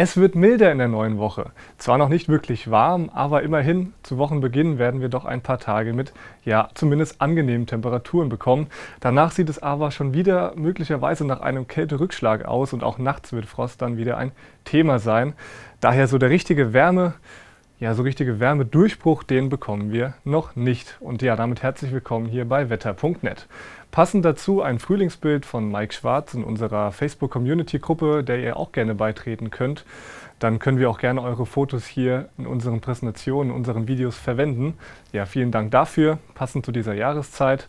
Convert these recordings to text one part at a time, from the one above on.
Es wird milder in der neuen Woche. Zwar noch nicht wirklich warm, aber immerhin zu Wochenbeginn werden wir doch ein paar Tage mit, ja, zumindest angenehmen Temperaturen bekommen. Danach sieht es aber schon wieder möglicherweise nach einem Kälterückschlag aus und auch nachts wird Frost dann wieder ein Thema sein. Daher so der richtige Wärme, ja, so richtige Wärmedurchbruch, den bekommen wir noch nicht. Und ja, damit herzlich willkommen hier bei wetter.net. Passend dazu ein Frühlingsbild von Mike Schwarz in unserer Facebook-Community-Gruppe, der ihr auch gerne beitreten könnt. Dann können wir auch gerne eure Fotos hier in unseren Präsentationen, in unseren Videos verwenden. Ja, vielen Dank dafür, passend zu dieser Jahreszeit.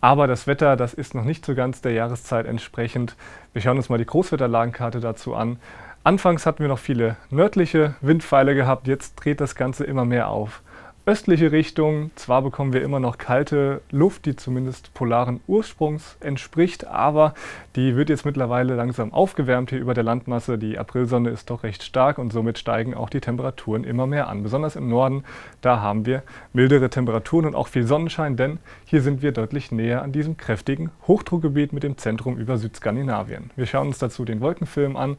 Aber das Wetter, das ist noch nicht so ganz der Jahreszeit entsprechend. Wir schauen uns mal die Großwetterlagenkarte dazu an. Anfangs hatten wir noch viele nördliche Windpfeile gehabt, jetzt dreht das Ganze immer mehr auf östliche Richtung. Zwar bekommen wir immer noch kalte Luft, die zumindest polaren Ursprungs entspricht, aber die wird jetzt mittlerweile langsam aufgewärmt hier über der Landmasse. Die Aprilsonne ist doch recht stark und somit steigen auch die Temperaturen immer mehr an. Besonders im Norden, da haben wir mildere Temperaturen und auch viel Sonnenschein, denn hier sind wir deutlich näher an diesem kräftigen Hochdruckgebiet mit dem Zentrum über Südskandinavien. Wir schauen uns dazu den Wolkenfilm an.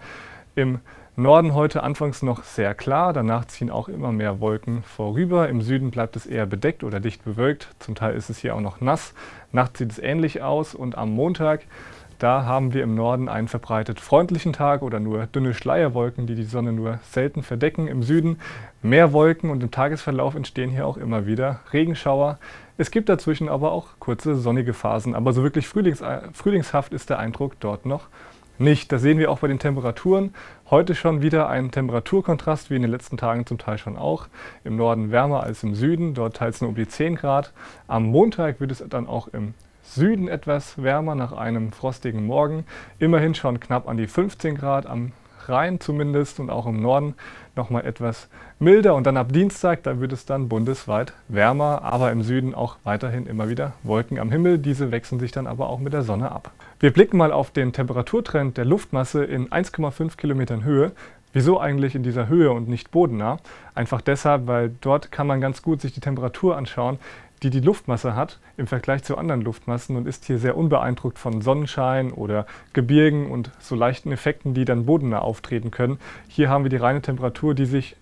Im Norden heute anfangs noch sehr klar, danach ziehen auch immer mehr Wolken vorüber. Im Süden bleibt es eher bedeckt oder dicht bewölkt. Zum Teil ist es hier auch noch nass. Nachts sieht es ähnlich aus und am Montag, da haben wir im Norden einen verbreitet freundlichen Tag oder nur dünne Schleierwolken, die die Sonne nur selten verdecken. Im Süden mehr Wolken und im Tagesverlauf entstehen hier auch immer wieder Regenschauer. Es gibt dazwischen aber auch kurze sonnige Phasen, aber so wirklich frühlings frühlingshaft ist der Eindruck dort noch nicht. Das sehen wir auch bei den Temperaturen. Heute schon wieder ein Temperaturkontrast, wie in den letzten Tagen zum Teil schon auch. Im Norden wärmer als im Süden, dort teils nur um die 10 Grad. Am Montag wird es dann auch im Süden etwas wärmer nach einem frostigen Morgen. Immerhin schon knapp an die 15 Grad am Rhein zumindest und auch im Norden nochmal etwas milder. Und dann ab Dienstag, da wird es dann bundesweit wärmer, aber im Süden auch weiterhin immer wieder Wolken am Himmel. Diese wechseln sich dann aber auch mit der Sonne ab. Wir blicken mal auf den Temperaturtrend der Luftmasse in 1,5 Kilometern Höhe. Wieso eigentlich in dieser Höhe und nicht bodennah? Einfach deshalb, weil dort kann man ganz gut sich die Temperatur anschauen, die die Luftmasse hat im Vergleich zu anderen Luftmassen und ist hier sehr unbeeindruckt von Sonnenschein oder Gebirgen und so leichten Effekten, die dann bodennah auftreten können. Hier haben wir die reine Temperatur, die sich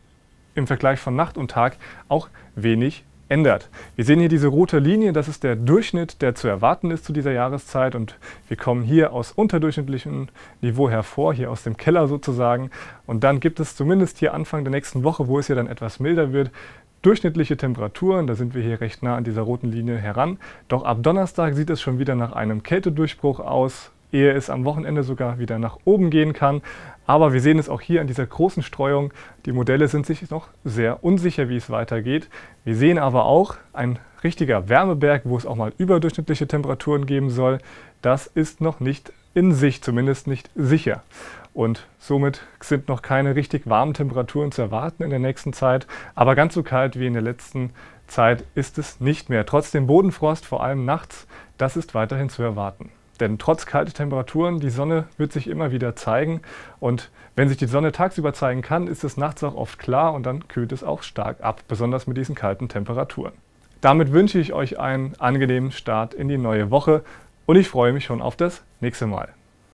im Vergleich von Nacht und Tag auch wenig ändert. Wir sehen hier diese rote Linie, das ist der Durchschnitt, der zu erwarten ist zu dieser Jahreszeit und wir kommen hier aus unterdurchschnittlichem Niveau hervor, hier aus dem Keller sozusagen und dann gibt es zumindest hier Anfang der nächsten Woche, wo es hier dann etwas milder wird, durchschnittliche Temperaturen, da sind wir hier recht nah an dieser roten Linie heran. Doch ab Donnerstag sieht es schon wieder nach einem Kältedurchbruch aus, ehe es am Wochenende sogar wieder nach oben gehen kann. Aber wir sehen es auch hier an dieser großen Streuung. Die Modelle sind sich noch sehr unsicher, wie es weitergeht. Wir sehen aber auch ein richtiger Wärmeberg, wo es auch mal überdurchschnittliche Temperaturen geben soll. Das ist noch nicht in sich, zumindest nicht sicher. Und somit sind noch keine richtig warmen Temperaturen zu erwarten in der nächsten Zeit. Aber ganz so kalt wie in der letzten Zeit ist es nicht mehr. Trotzdem Bodenfrost, vor allem nachts, das ist weiterhin zu erwarten. Denn trotz kalter Temperaturen, die Sonne wird sich immer wieder zeigen. Und wenn sich die Sonne tagsüber zeigen kann, ist es nachts auch oft klar und dann kühlt es auch stark ab, besonders mit diesen kalten Temperaturen. Damit wünsche ich euch einen angenehmen Start in die neue Woche und ich freue mich schon auf das nächste Mal.